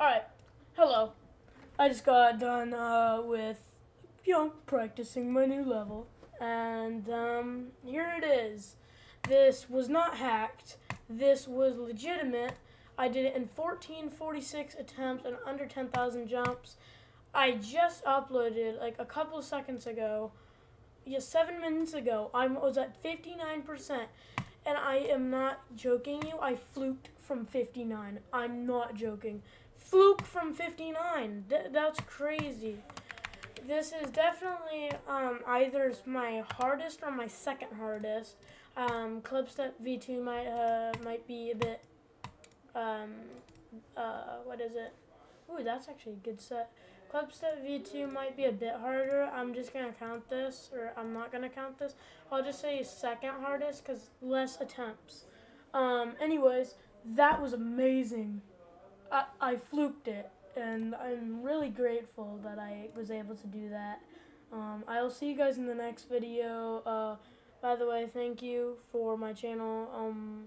Alright, hello. I just got done uh, with, you know, practicing my new level. And um, here it is. This was not hacked. This was legitimate. I did it in 1446 attempts and under 10,000 jumps. I just uploaded like a couple seconds ago. Yeah, seven minutes ago. I was at 59%. And I am not joking you. I fluked from 59. I'm not joking fluke from 59. Th that's crazy. This is definitely um, either my hardest or my second hardest. Um, Clubstep V2 might uh, might be a bit. Um, uh, what is it? Ooh, that's actually a good set. Clubstep V2 might be a bit harder. I'm just gonna count this, or I'm not gonna count this. I'll just say second hardest because less attempts. Um, anyways, that was amazing. I, I fluked it, and I'm really grateful that I was able to do that. Um, I'll see you guys in the next video. Uh, by the way, thank you for my channel um,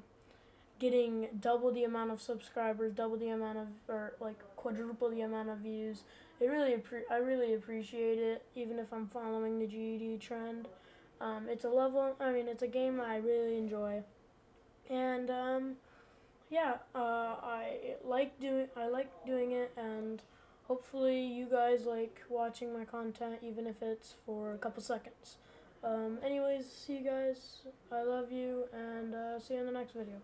getting double the amount of subscribers, double the amount of, or like quadruple the amount of views. It really, I really appreciate it, even if I'm following the GED trend. Um, it's a level, I mean, it's a game I really enjoy. And, um, yeah, uh, I like doing I like doing it, and hopefully you guys like watching my content, even if it's for a couple seconds. Um, anyways, see you guys. I love you, and uh, see you in the next video.